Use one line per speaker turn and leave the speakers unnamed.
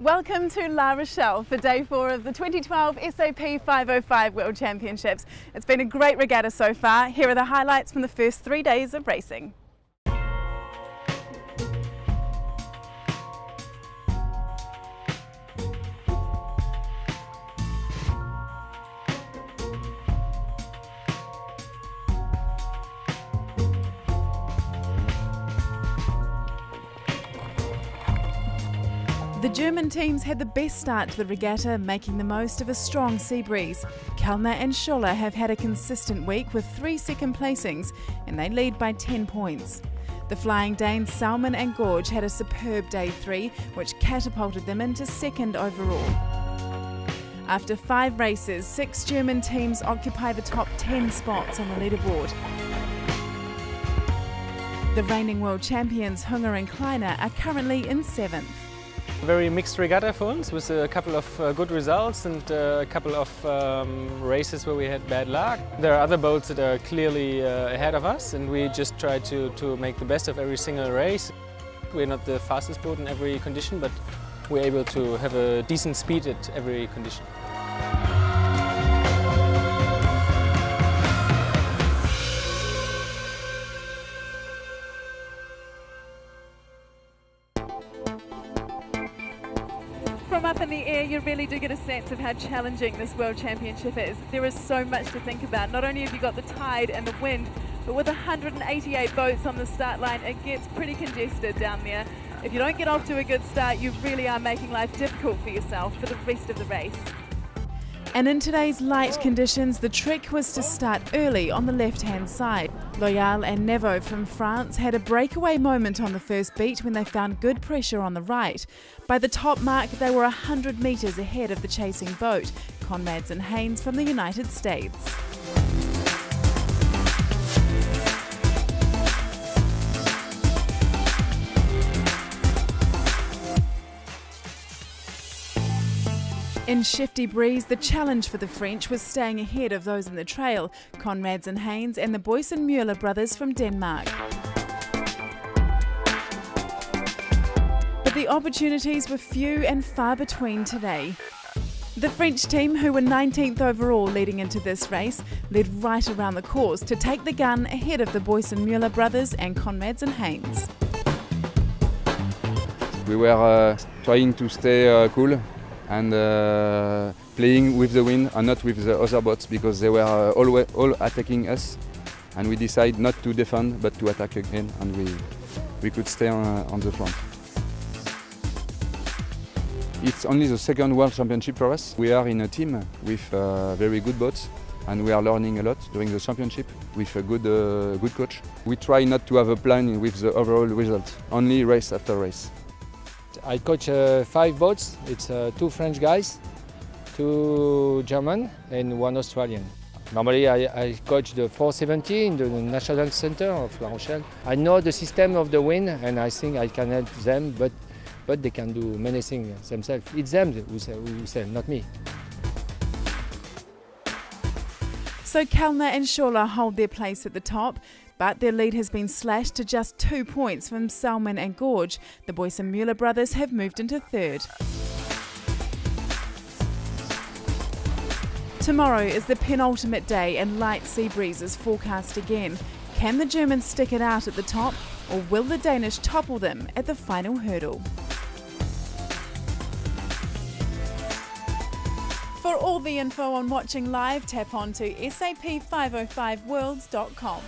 Welcome to La Rochelle for day four of the 2012 SAP 505 World Championships. It's been a great regatta so far. Here are the highlights from the first three days of racing. The German teams had the best start to the regatta, making the most of a strong sea breeze. Kellner and Scholler have had a consistent week with three second placings, and they lead by 10 points. The Flying Danes Salmon and Gorge had a superb day three, which catapulted them into second overall. After five races, six German teams occupy the top 10 spots on the leaderboard. The reigning world champions Hunger and Kleiner are currently in seventh.
Very mixed regatta for us with a couple of uh, good results and uh, a couple of um, races where we had bad luck. There are other boats that are clearly uh, ahead of us and we just try to, to make the best of every single race. We're not the fastest boat in every condition but we're able to have a decent speed at every condition.
From up in the air, you really do get a sense of how challenging this World Championship is. There is so much to think about. Not only have you got the tide and the wind, but with 188 boats on the start line, it gets pretty congested down there. If you don't get off to a good start, you really are making life difficult for yourself for the rest of the race. And in today's light conditions, the trick was to start early on the left-hand side. Loyal and Nevo from France had a breakaway moment on the first beat when they found good pressure on the right. By the top mark, they were 100 metres ahead of the chasing boat, Conrads and Haynes from the United States. In Shifty Breeze, the challenge for the French was staying ahead of those in the trail, Conrads and Haynes and the Bojsen-Møller brothers from Denmark. But the opportunities were few and far between today. The French team, who were 19th overall leading into this race, led right around the course to take the gun ahead of the Bojsen-Møller brothers and Conrads and Haynes.
We were uh, trying to stay uh, cool and uh, playing with the wind and not with the other boats because they were uh, all, all attacking us and we decided not to defend but to attack again and we, we could stay on, uh, on the front. It's only the second World Championship for us. We are in a team with uh, very good boats and we are learning a lot during the championship with a good, uh, good coach. We try not to have a plan with the overall result, only race after race.
I coach uh, five boats. It's uh, two French guys, two German, and one Australian. Normally, I, I, coach the 470 in the National Center of La Rochelle. I know the system of the wind, and I think I can help them, but, but they can do many things themselves. It's them who, who sail, not me.
So Kellner and Scholler hold their place at the top, but their lead has been slashed to just two points from Salmon and Gorge. The Boyce and Mueller brothers have moved into third. Tomorrow is the penultimate day and light sea breezes forecast again. Can the Germans stick it out at the top or will the Danish topple them at the final hurdle? For all the info on watching live, tap on to sap505worlds.com.